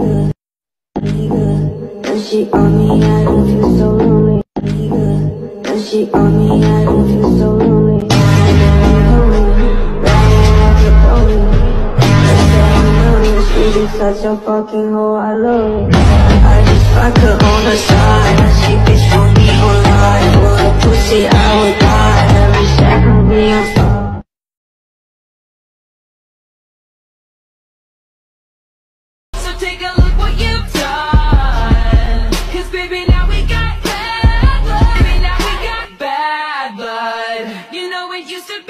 When she on me, I don't feel so lonely. When she on me, I don't feel so lonely. Such a fucking hoe, I love it. I just fuck her on the side,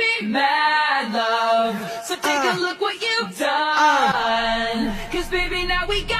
be mad love. So take a uh. look what you've uh. done. Cause baby, now we got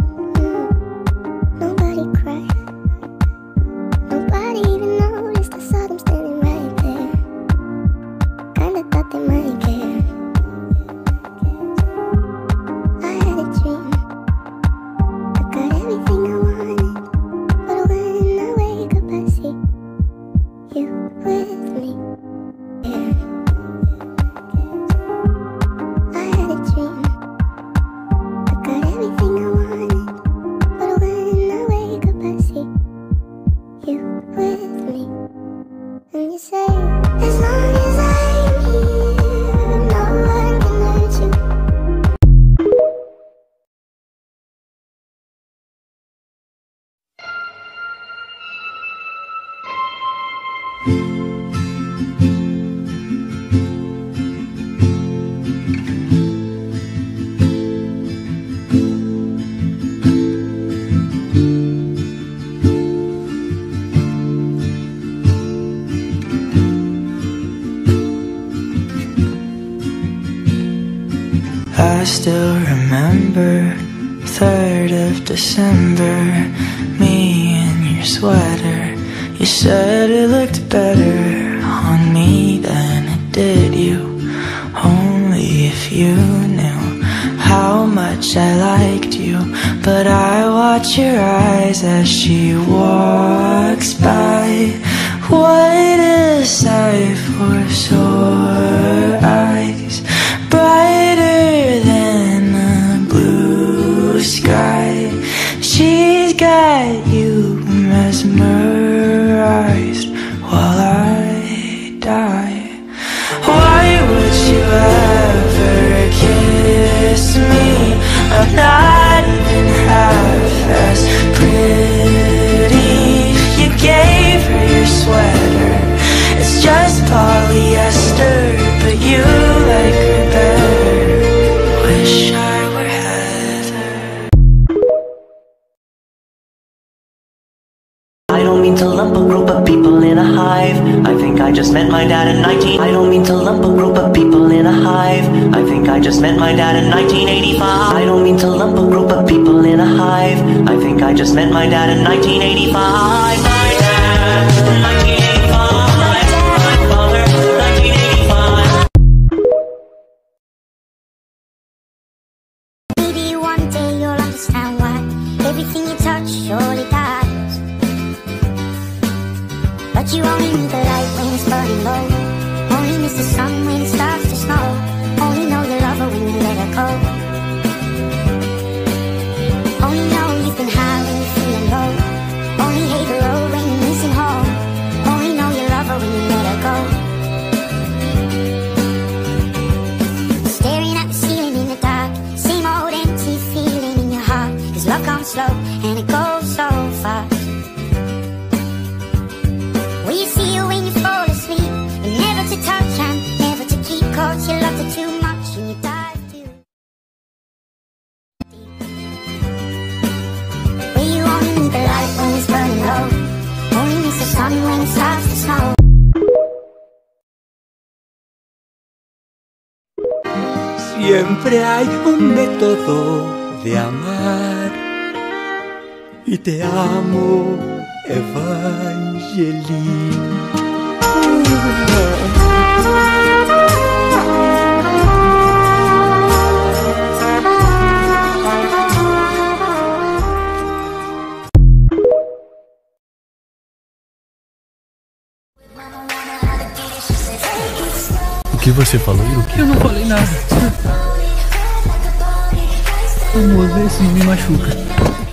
December Me in your sweater. You said it looked better on me than it did you. Only if you knew how much I liked you. But I watch your eyes as she walks by. What a sight for sore I don't mean to lump a group of people in a hive. I think I just met my dad in 19. I don't mean to lump a group of people in a hive. I think I just met my dad in 1985. I don't mean to lump a group of people in a hive. I think I just met my dad in 1985. Only Siempre hay un método de amar. Y te amo, Evangelina. Você falou Iruki? Eu não falei nada. Amor, vê se não me machuca.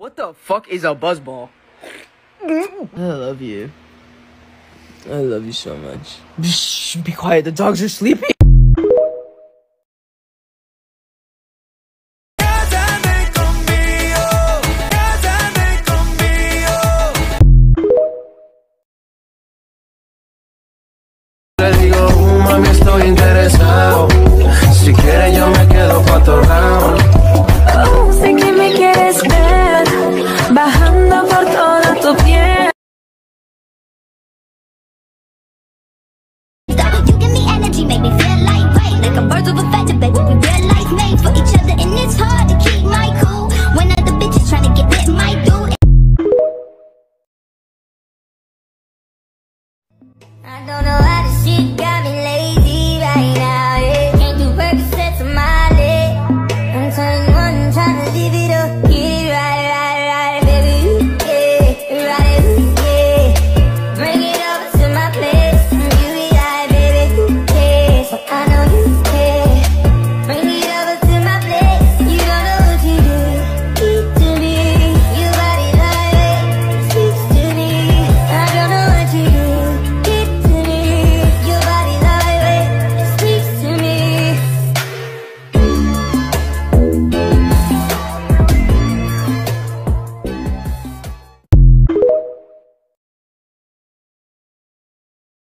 What the fuck is a buzzball? I love you. I love you so much. Be quiet, the dogs are sleeping. Estoy interesado. She make me feel lightweight, like a bird of a feather.